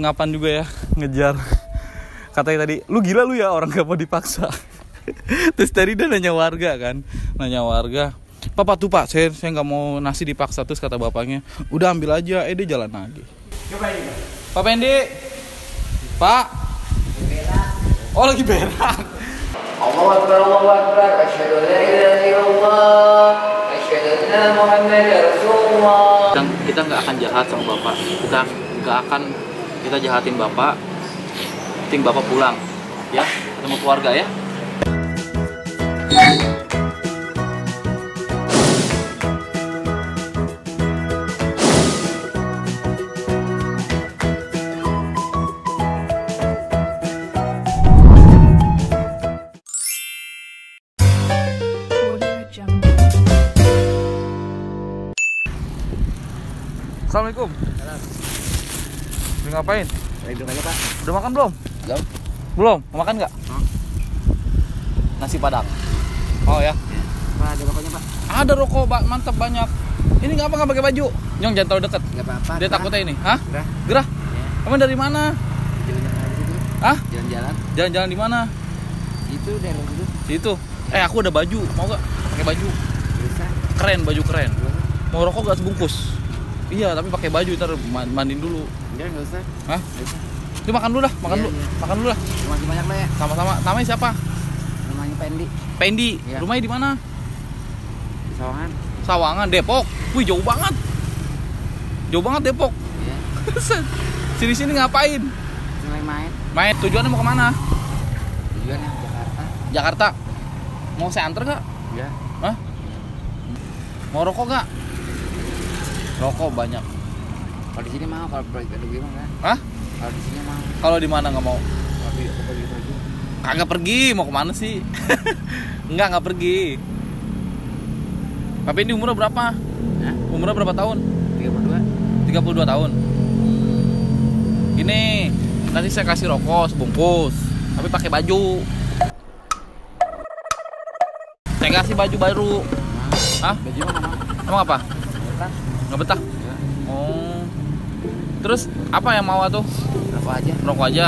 ngapan juga ya ngejar. Katanya tadi lu gila lu ya orang gak mau dipaksa. Terus tadi dia nanya warga kan nanya warga papa tuh pak saya saya nggak mau nasi dipaksa. Terus kata bapaknya udah ambil aja eh dia jalan lagi. Coba ini pak Pendi pak. Oh lagi berak. Akbar Akbar la ilaha illallah Muhammad Rasulullah. Kita nggak akan jahat sama bapak. Kita nggak akan kita jahatin bapak penting bapak pulang. Ya ketemu keluarga ya. Jungle. Udah ngapain? Lagi aja Pak Udah makan belum? Belum Belum? Mau makan nggak? Hmm. Nasi padang Oh ya Pak ada rokoknya Pak Ada rokok ba- mantap banyak Ini ngapa nggak pakai baju? Nyong jangan terlalu deket Gak apa-apa Dia takutnya ini Hah? Udah Gerah? Kamu dari mana? Jalan-jalan di situ Hah? Jalan-jalan Jalan-jalan di mana? Itu daerah situ Situ Eh aku ada baju Mau gak? Pakai baju Bisa Keren baju keren Mau rokok gak sebungkus? Iya tapi pakai baju ntar ma- mandiin dulu Enggak nggak usah Hah? Nggak Itu makan dulu dah, makan Iya, dulu iya. Makan dulu lah Terima kasih banyak Pak ya Sama-sama Namanya siapa? Namanya Pendi Pendi Iya. Rumahnya di mana? Di Sawangan Sawangan, Depok. Wih, jauh banget. Jauh banget Depok. Iya Sini-sini ngapain? Mulai main Main tujuannya mau ke mana? Tujuannya Jakarta Jakarta. Mau saya anter gak? Ya Hah? Mau rokok gak? Rokok banyak. Kalau di sini mau kalau pergi ada gimana Hah? Kalau di sini mau Kalau di mana nggak mau? Kalau di kalau pergi pergi Kagak pergi, mau ke mana sih? Enggak, nggak pergi. Tapi ini umurnya berapa? Hah? Umurnya berapa tahun? Tiga berdua 32 tahun. Gini, nanti saya kasih rokok sebungkus, tapi pakai baju. Saya kasih baju baru. Hah? Baju mah nggak mau Emang apa? Bukan Nggak betah? Ya Oh. Terus apa yang mau tuh? Rokok aja Rokok aja.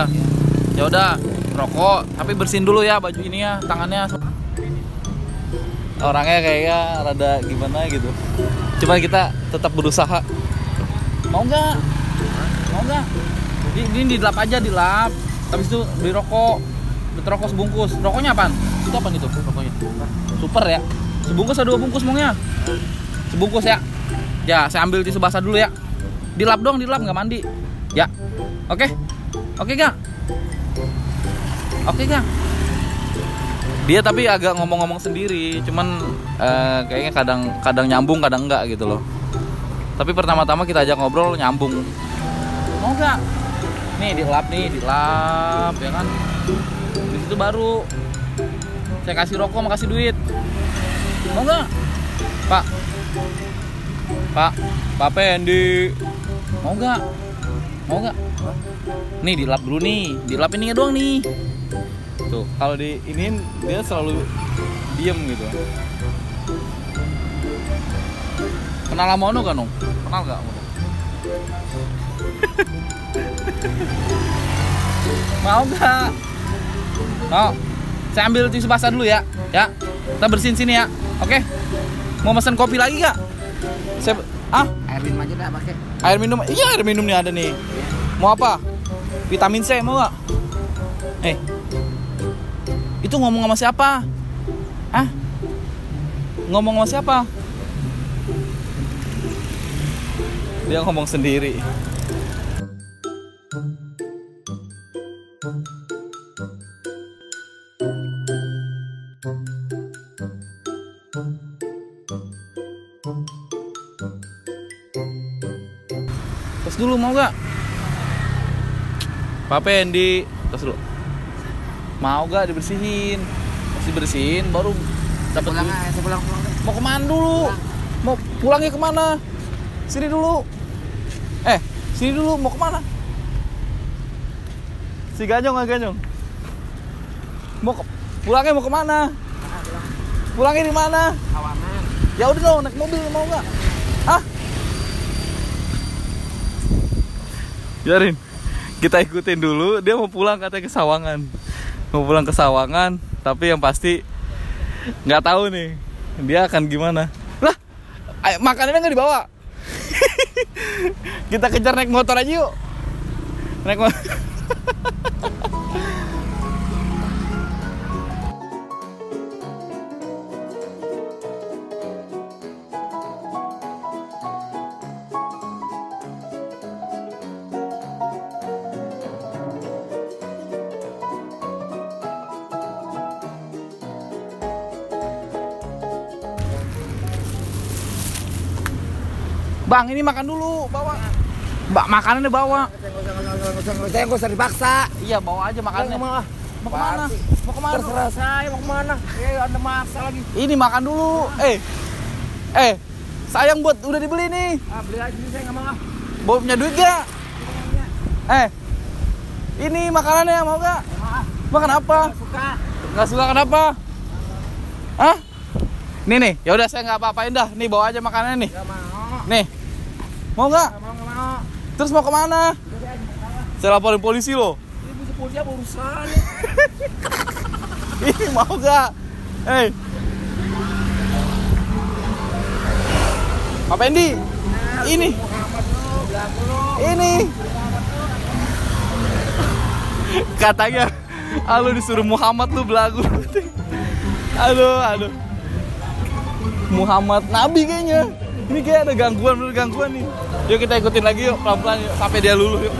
Ya udah, rokok, tapi bersihin dulu ya baju ini ya, tangannya. Orangnya kayaknya rada gimana gitu. Cuma kita tetap berusaha. Mau nggak? Mau nggak? Ini, ini dilap aja, dilap. Habis itu beli rokok. Beli rokok sebungkus. Rokoknya apaan? Itu apa itu rokoknya? Super ya. Sebungkus ada dua bungkus maunya. Sebungkus ya. Ya, saya ambil tisu basah dulu ya. Dilap dong, dilap nggak mandi. Ya. Oke. Oke, Kak. Oke, Kak. Dia tapi agak ngomong-ngomong sendiri, cuman eh, kayaknya kadang kadang nyambung, kadang enggak gitu loh. Tapi pertama-tama kita ajak ngobrol nyambung. Mau nggak? Nih dilap nih, dilap ya kan. Di situ baru saya kasih rokok, mau kasih duit. Mau nggak? Pak. Pak, Pak Pendi. Mau nggak? Mau nggak? Nih dilap dulu nih, dilap ininya doang nih. Tuh, kalau di ini dia selalu diem gitu. Kenal sama Ono gak, Nong? Kenal gak? Mau gak? Mau? Saya ambil tisu basah dulu ya Ya, kita bersihin sini ya Oke? Mau pesan kopi lagi gak? Saya... Ah, Air minum aja dah pakai. Air minum? Iya air minum nih ada nih. Mau apa? Vitamin C mau nggak? Eh. Itu ngomong sama siapa? Ah ngomong sama siapa? Dia ngomong sendiri tes dulu mau gak Pak Pendi tes dulu. Mau gak dibersihin? Masih bersihin baru dapat Pulang pulang pulang. Mau ke mana dulu? Mau pulangnya ke mana? Sini dulu. Eh sini dulu mau ke mana? Si ganyong nggak ganyong. Mau ke, pulangnya mau ke mana? Pulangnya di mana? Ya udah dong naik mobil mau nggak? Ah biarin. Kita ikutin dulu dia mau pulang katanya ke Sawangan. Mau pulang ke Sawangan tapi yang pasti nggak tahu nih dia akan gimana. Lah makanannya nggak dibawa? Kita kejar naik motor aja yuk. Naik motor Bang, ini makan dulu, bawa. Mbak, makanannya bawa. Saya nggak usah dipaksa. Iya, bawa aja makanannya. Mau. Mau ke mana? Mau ke mana? Terserah saya mau ke mana. Eh, anda maksa lagi. Ini makan dulu. Eh, eh, sayang buat udah dibeli nih. Ah, beli aja saya nggak mau. Bawa punya duit gak? Eh, ini makanannya mau gak? Makan apa? Suka. Nggak suka kenapa? Hah? Nih nih, ya udah saya nggak apa-apain dah. Nih bawa aja makanannya nih. Nggak mau. Nih, mau nggak? Nggak mau, nggak mau. Terus mau ke mana? Saya laporin polisi loh. Ini polisi apa urusan? Ini mau gak? Hei Ini Muhammad lu, belaku lu. Ini Katanya Halo disuruh Muhammad lu belagu Aduh aduh Muhammad Nabi kayaknya Ini kayak ada gangguan bener gangguan nih. Yuk kita ikutin lagi yuk pelan-pelan yuk Sampai dia luluh yuk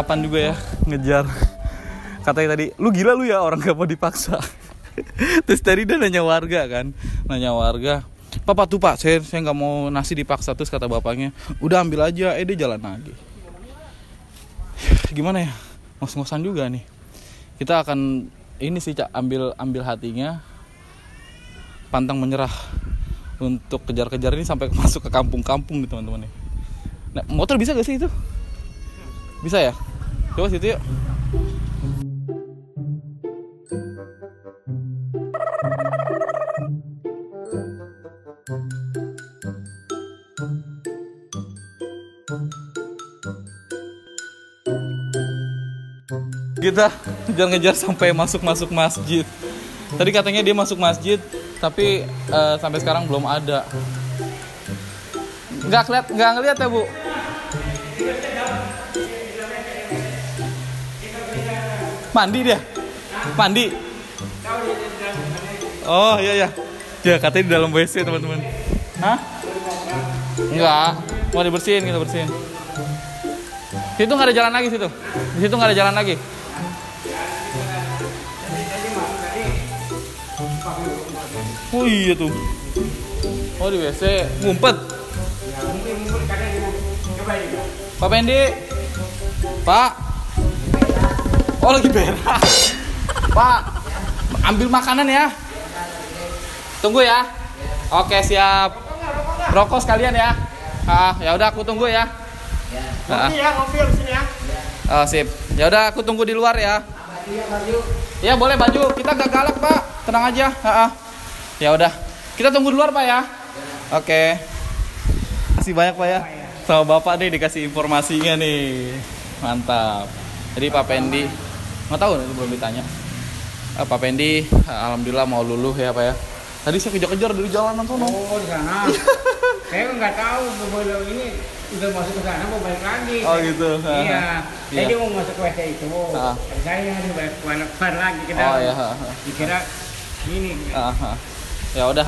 ngapan juga ya ngejar. Katanya tadi lu gila lu ya orang gak mau dipaksa. Terus tadi dia nanya warga kan nanya warga papa tuh pak saya saya nggak mau nasi dipaksa. Terus kata bapaknya udah ambil aja eh dia jalan lagi. Gimana ya? Ngos-ngosan juga nih. Kita akan ini sih Cak, ambil ambil hatinya pantang menyerah untuk kejar-kejar ini sampai masuk ke kampung-kampung nih teman-teman nih. Nah, motor bisa gak sih itu? Bisa ya? Coba situ yuk. Kita ngejar-ngejar sampai masuk-masuk masjid. Tadi katanya dia masuk masjid, tapi eh, sampai sekarang belum ada. Nggak ngeliat, nggak ngeliat ya bu? Mandi dia? Mandi? Oh iya iya. Ya katanya di dalam WC teman-teman. Hah? Enggak. Mau dibersihin kita bersihin. Situ nggak ada jalan lagi situ. Di situ nggak ada jalan lagi. Oh iya tuh. Oh di WC ngumpet. Pak Pendi. Pak. Oh lagi berak. Pak, ambil makanan ya. Tunggu ya. Oke siap. Rokok sekalian ya. Ah, ya udah aku tunggu ya. Ah, Ngopi ya, ngopi di sini ya. oh, sip. Ya udah aku tunggu di luar ya. Ya boleh baju. Kita gak galak pak. Tenang aja. Ah, ah. Ya udah. Kita tunggu di luar pak ya. Oke. Kasih banyak pak ya. Sama bapak nih dikasih informasinya nih. Mantap. Jadi Pak Pendi nggak tahu itu belum ditanya. Eh, Pak Pendi, alhamdulillah mau luluh ya pak ya. Tadi saya kejar-kejar dari jalanan sono. Oh, di sana. saya nggak tahu bahwa ini udah masuk ke sana mau balik lagi. Oh, gitu. Iya. Iya. Jadi mau masuk ke WC itu. Ah. Saya harus balik balik lagi kita. Oh ya. ah, ah. Dikira ini. Ah, ah. Ya udah.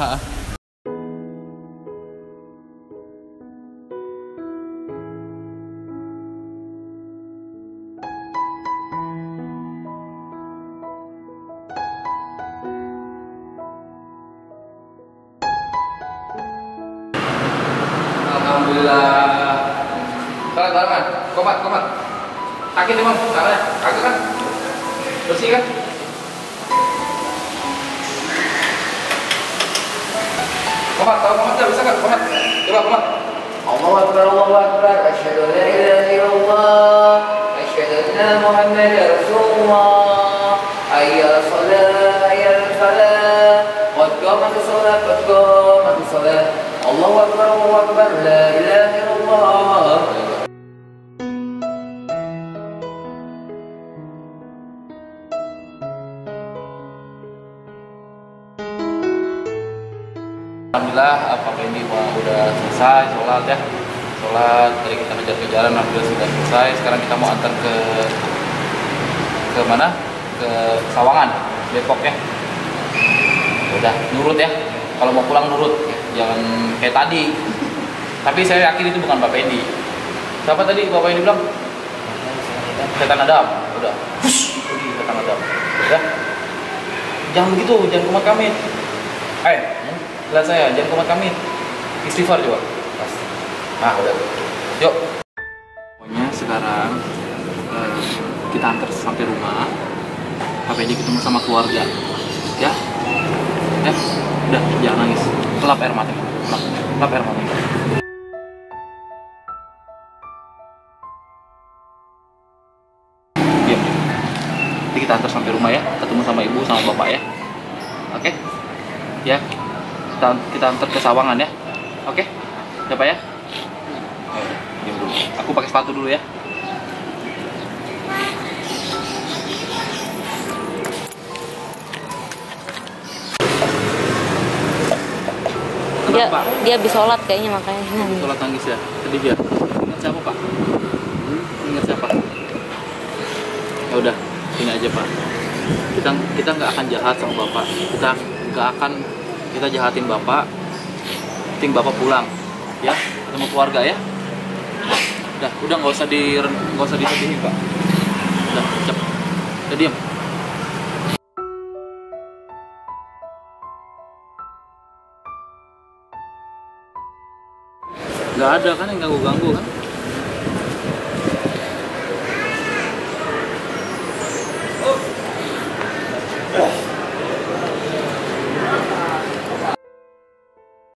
Alhamdulillah. Salat barengan. Komat, komat. Sakit emang, tangannya. kaki kan? Bersih kan? Komat, tahu komatnya bisa kan? Komat. Coba komat. Allahu Akbar, Allahu Akbar. Asyhadu an la ilaha illallah. Asyhadu anna Muhammadar Rasulullah. Ayya salat, ayya salat. Qad qamat salat, qad qamat salat. Allahu Akbar, Allahu Akbar. La ilaha Alhamdulillah apa ini udah selesai sholat ya? Sholat tadi kita kejar-kejaran alhamdulillah sudah selesai. Sekarang kita mau antar ke ke mana? Ke Sawangan Depok ya. Udah nurut ya. Kalau mau pulang nurut jangan kayak tadi. Tapi saya yakin itu bukan Bapak Endi. Siapa tadi Bapak Endi bilang? Setan Adam. Udah. Setan Adam. Udah. Jangan begitu jangan kumat kami eh lihat saya jangan kumat kami. Istighfar coba. Nah udah. Yuk. Pokoknya sekarang eh, kita antar sampai rumah. Endi ketemu sama keluarga. Ya? Ya? Udah jangan nangis. Kelap air mata. Kelap, kelap air mata. Nanti kita antar sampai rumah ya. Ketemu sama ibu sama bapak ya. Oke? Ya kita, kita antar ke Sawangan ya. Oke? Udah pak ya? Ayo, dulu. Aku pakai sepatu dulu ya. Dia Kenapa? dia habis sholat kayaknya makanya. Nangis. sholat nangis ya? Sedih ya? Ingat siapa pak? Hmm, ingat siapa? Ya udah ini aja pak. Kita kita nggak akan jahat sama bapak. Kita nggak akan kita jahatin bapak penting bapak pulang. Ya ketemu keluarga ya. Udah udah nggak usah di nggak usah disedihin pak. Udah cepet udah diam nggak ada kan yang ganggu ganggu kan